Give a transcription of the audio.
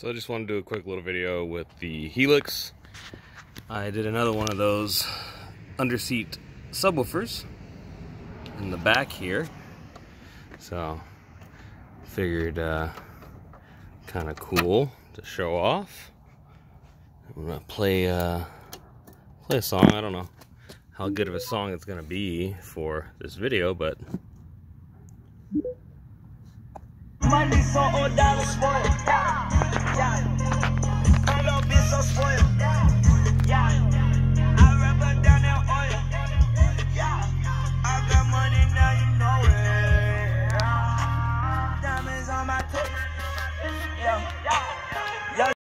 So I just want to do a quick little video with the Helix. I did another one of those underseat subwoofers in the back here. So figured uh, kind of cool to show off. I'm gonna play uh, play a song. I don't know how good of a song it's gonna be for this video, but Money for all dollars.